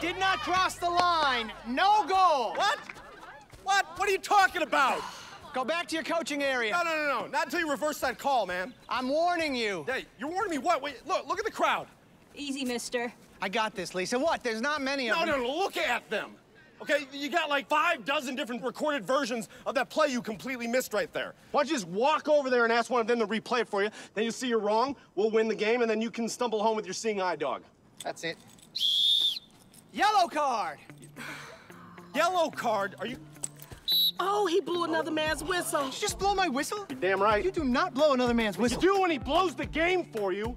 Did not cross the line. No goal. What? What? What are you talking about? Go back to your coaching area. No, no, no, no. Not until you reverse that call, man. I'm warning you. Hey, you're warning me what? Wait, look, look at the crowd. Easy, mister. I got this, Lisa. What? There's not many of No, them. no, no, look at them. Okay, you got like five dozen different recorded versions of that play you completely missed right there. Why don't you just walk over there and ask one of them to replay it for you? Then you see you're wrong, we'll win the game, and then you can stumble home with your seeing eye dog. That's it. Yellow card. Yellow card? Are you Oh, he blew another man's whistle. Did you just blow my whistle? You're damn right? You do not blow another man's You whistle. do when he blows the game for you.